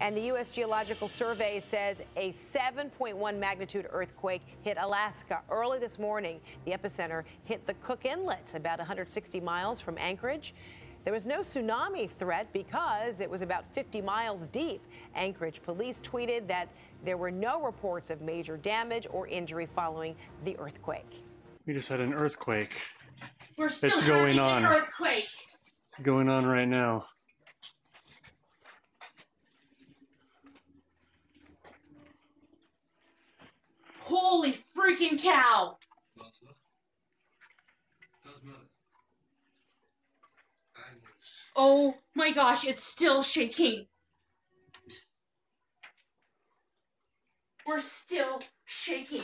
And the U.S. Geological Survey says a 7.1 magnitude earthquake hit Alaska early this morning. The epicenter hit the Cook Inlet, about 160 miles from Anchorage. There was no tsunami threat because it was about 50 miles deep. Anchorage police tweeted that there were no reports of major damage or injury following the earthquake. We just had an earthquake We're still It's going having on. an earthquake. going on right now. Holy freaking cow! Oh my gosh, it's still shaking. We're still shaking.